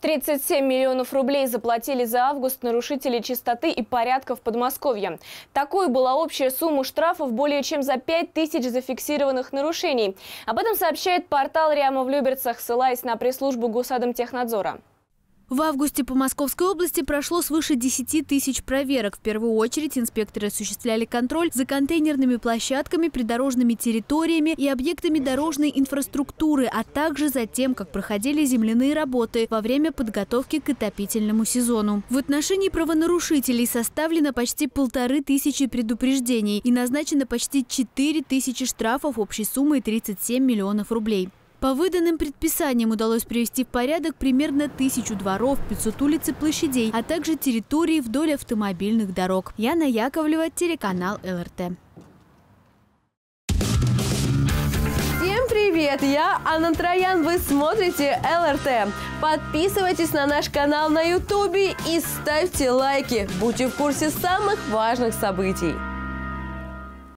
37 миллионов рублей заплатили за август нарушители чистоты и порядка в Подмосковье. Такой была общая сумма штрафов более чем за 5 тысяч зафиксированных нарушений. Об этом сообщает портал «Ряма в Люберцах», ссылаясь на пресс-службу Госадомтехнадзора. В августе по Московской области прошло свыше 10 тысяч проверок. В первую очередь инспекторы осуществляли контроль за контейнерными площадками, придорожными территориями и объектами дорожной инфраструктуры, а также за тем, как проходили земляные работы во время подготовки к отопительному сезону. В отношении правонарушителей составлено почти полторы тысячи предупреждений и назначено почти 4 тысячи штрафов общей суммой 37 миллионов рублей. По выданным предписаниям удалось привести в порядок примерно тысячу дворов, 500 улиц и площадей, а также территории вдоль автомобильных дорог. Яна Яковлева, телеканал ЛРТ. Всем привет! Я Анна Троян, вы смотрите ЛРТ. Подписывайтесь на наш канал на Ютубе и ставьте лайки. Будьте в курсе самых важных событий.